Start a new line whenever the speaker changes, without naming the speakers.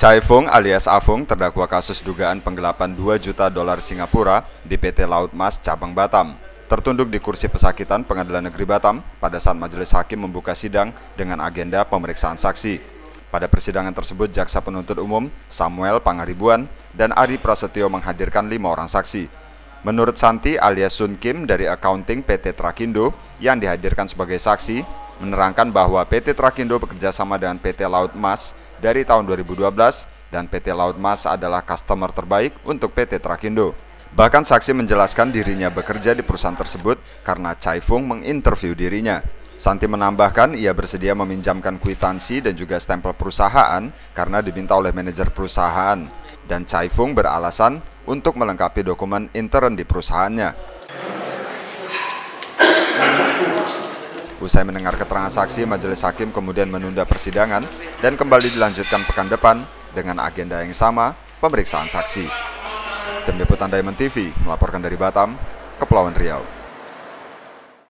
Chai Fung alias Afung terdakwa kasus dugaan penggelapan 2 juta dolar Singapura di PT Laut Mas Cabang Batam. Tertunduk di kursi pesakitan Pengadilan Negeri Batam pada saat majelis hakim membuka sidang dengan agenda pemeriksaan saksi. Pada persidangan tersebut, jaksa penuntut umum Samuel Pangaribuan dan Ari Prasetyo menghadirkan lima orang saksi. Menurut Santi alias Sun Kim dari accounting PT Trakindo yang dihadirkan sebagai saksi, menerangkan bahwa PT Trakindo bekerja sama dengan PT Laut Mas dari tahun 2012 dan PT Laut Mas adalah customer terbaik untuk PT Trakindo. Bahkan saksi menjelaskan dirinya bekerja di perusahaan tersebut karena Chai Fung menginterview dirinya. Santi menambahkan ia bersedia meminjamkan kwitansi dan juga stempel perusahaan karena diminta oleh manajer perusahaan. Dan Chai Fung beralasan untuk melengkapi dokumen intern di perusahaannya. Usai mendengar keterangan saksi, majelis hakim kemudian menunda persidangan dan kembali dilanjutkan pekan depan dengan agenda yang sama, pemeriksaan saksi. Tim Liputan Diamond TV melaporkan dari Batam, Kepulauan Riau.